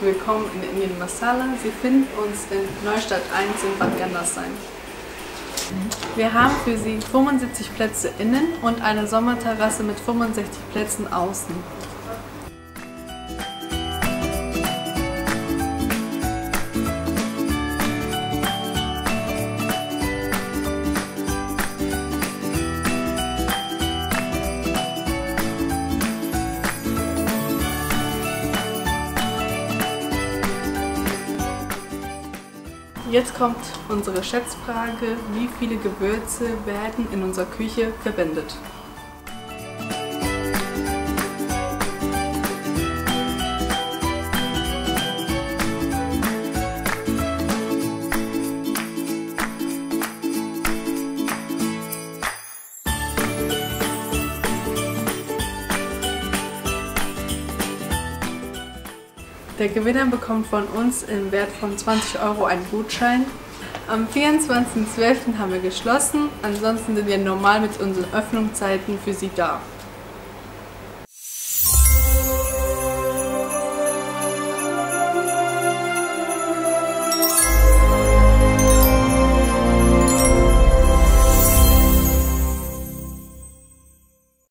willkommen in Indian Masala. Sie finden uns in Neustadt 1 in Bad Gandersheim. Wir haben für Sie 75 Plätze innen und eine Sommerterrasse mit 65 Plätzen außen. Jetzt kommt unsere Schätzfrage, wie viele Gewürze werden in unserer Küche verwendet? Der Gewinner bekommt von uns im Wert von 20 Euro einen Gutschein. Am 24.12. haben wir geschlossen, ansonsten sind wir normal mit unseren Öffnungszeiten für Sie da.